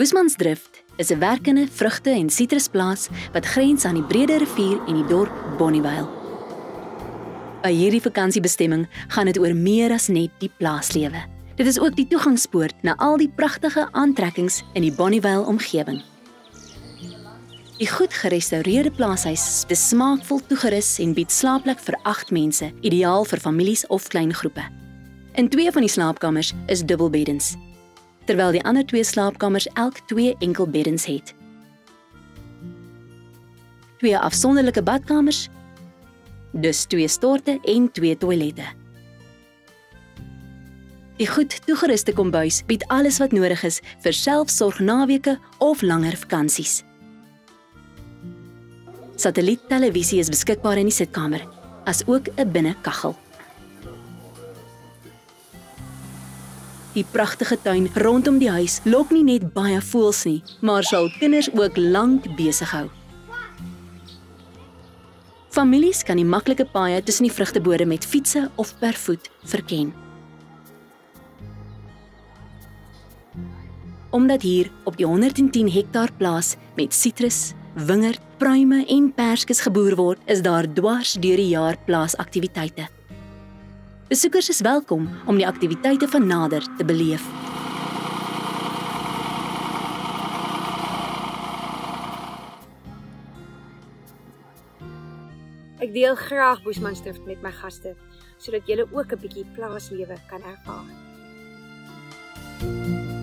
Boesmansdrift is 'n werkende vrugte- en sitrusplaas wat grens aan die Brede rivier en die dorp Bonnievale. By hierdie vakansiebestemming gaan dit oor meer as net die plaaslewe. Dit is ook die toegangspoort na al die pragtige aantrekkings in die Bonnievale omgewing. Die goed gerestoreerde plaashuis is smaakvol toegerus en bied slaapplek vir 8 mense, ideaal vir families of klein groepe. In twee van die slaapkamers is dubbelbeddens terwyl die ander twee slaapkamers elk twee enkelbeddens het. Twee afsonderlike badkamers, dus twee storte en twee toilette. Die goed toegeruste kombuis bied alles wat nodig is vir selfsorgnaweke of langer vakansies. Satelliettelevisie is beskikbaar in die sitkamer, as ook 'n binnekaggel. Die pragtige tuin rondom die huis lok nie net baie voëls nie, maar sal kinders ook lank besig hou. Families kan die maklike paaie tussen die vrugtebode met fietsse of per voet verken. Omdat hier op die 110 hektaar plaas met sitrus, wingerd, pruime en perskes geboer word, is daar dwars deur die jaar plaasaktiwiteite. Besoekers is welkom om die aktiwiteite van nader te beleef. Ek deel graag Boesmanstift met my gaste sodat julle ook 'n bietjie plaaslewe kan ervaar. thank you